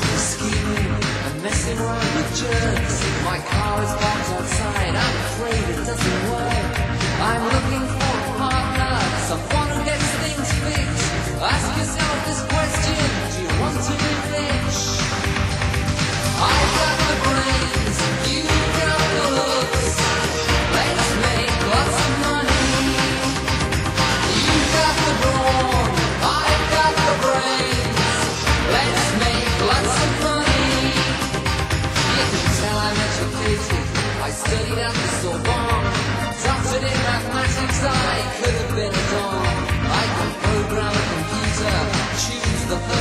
I'm messing around with jerks. My car is choose the